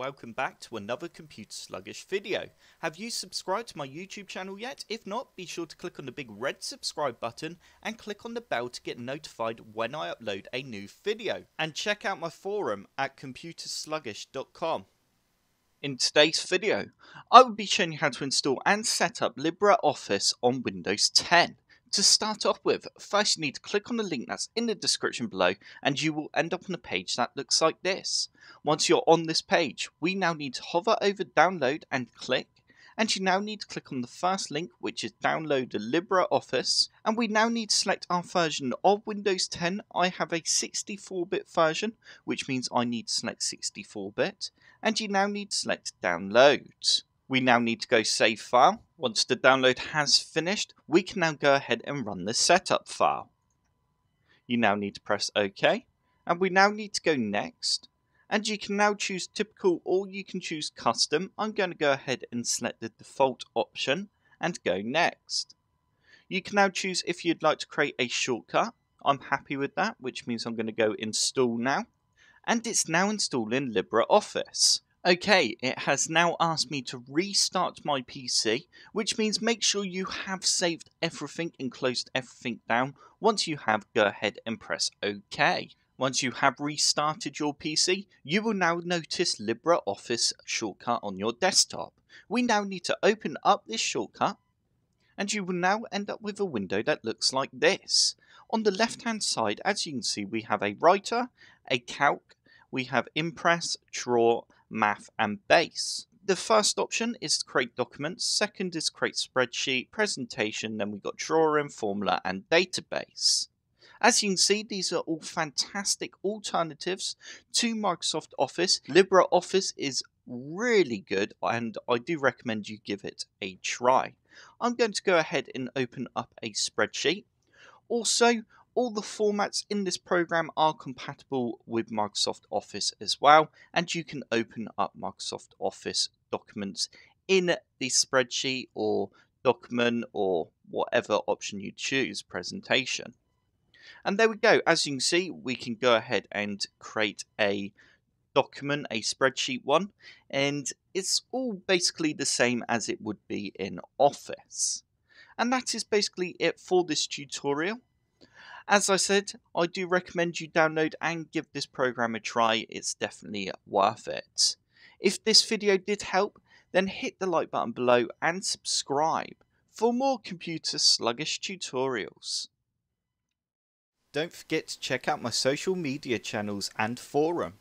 welcome back to another Computer Sluggish video. Have you subscribed to my YouTube channel yet? If not, be sure to click on the big red subscribe button and click on the bell to get notified when I upload a new video. And check out my forum at computersluggish.com. In today's video, I will be showing you how to install and set up LibreOffice on Windows 10. To start off with, first you need to click on the link that's in the description below and you will end up on a page that looks like this. Once you're on this page, we now need to hover over download and click and you now need to click on the first link which is download the LibreOffice and we now need to select our version of Windows 10. I have a 64-bit version which means I need to select 64-bit and you now need to select download. We now need to go save file. Once the download has finished, we can now go ahead and run the setup file. You now need to press OK, and we now need to go next. And you can now choose typical or you can choose custom. I'm going to go ahead and select the default option and go next. You can now choose if you'd like to create a shortcut. I'm happy with that, which means I'm going to go install now. And it's now installing LibreOffice. Okay, it has now asked me to restart my PC, which means make sure you have saved everything and closed everything down. Once you have, go ahead and press OK. Once you have restarted your PC, you will now notice LibreOffice shortcut on your desktop. We now need to open up this shortcut, and you will now end up with a window that looks like this. On the left hand side, as you can see, we have a writer, a calc, we have impress, draw, math, and base. The first option is to create documents, second is create spreadsheet, presentation, then we've got drawing, formula, and database. As you can see, these are all fantastic alternatives to Microsoft Office. LibreOffice is really good and I do recommend you give it a try. I'm going to go ahead and open up a spreadsheet. Also, all the formats in this program are compatible with Microsoft Office as well, and you can open up Microsoft Office documents in the spreadsheet or document or whatever option you choose presentation. And there we go. As you can see, we can go ahead and create a document, a spreadsheet one, and it's all basically the same as it would be in Office. And that is basically it for this tutorial. As I said, I do recommend you download and give this program a try, it's definitely worth it. If this video did help, then hit the like button below and subscribe for more computer sluggish tutorials. Don't forget to check out my social media channels and forum.